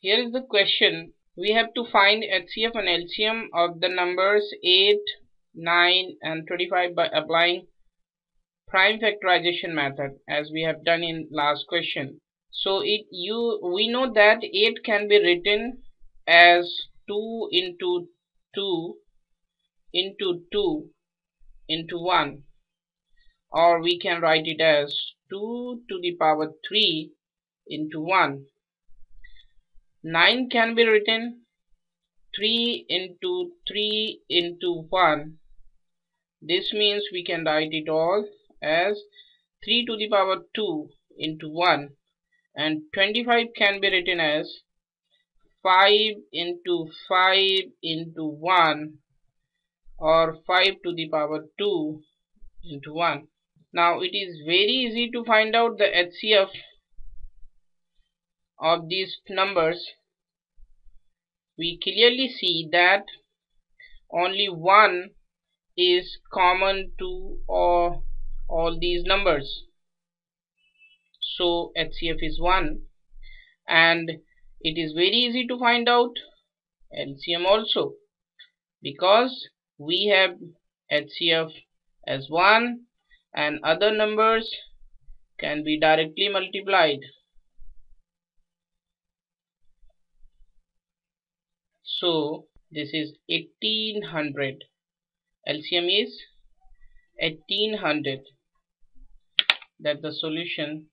Here is the question. We have to find HCF and LCM of the numbers 8, 9 and 25 by applying prime factorization method as we have done in last question. So it you we know that 8 can be written as 2 into 2 into 2 into 1 or we can write it as 2 to the power 3 into 1 9 can be written 3 into 3 into 1 this means we can write it all as 3 to the power 2 into 1 and 25 can be written as 5 into 5 into 1 or 5 to the power 2 into 1 now it is very easy to find out the HCF of these numbers we clearly see that only one is common to all, all these numbers. So HCF is 1 and it is very easy to find out LCM also because we have HCF as 1 and other numbers can be directly multiplied so this is 1800 LCM is 1800 that the solution